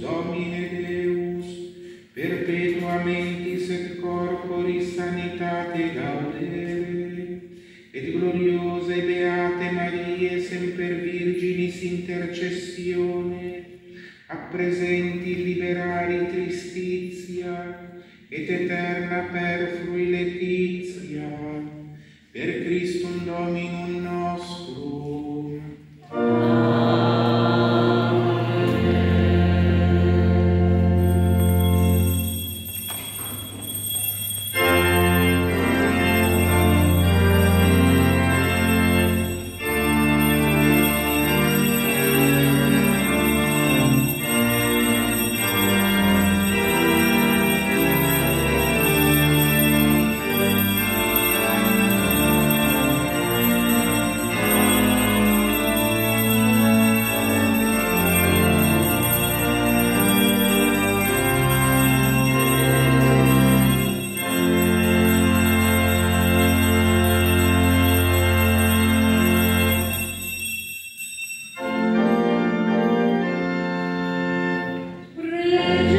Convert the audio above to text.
Domine Deus, perpetuamente et corporis sanitate gaudere, et gloriose Beate Marie, semper Virginis intercessione, appresenti liberari tristizia, et eterna perfrui letizia, per Cristo Christum Dominum nostrum, Yeah.